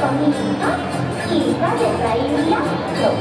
conmigo, ¿no? Y sale traído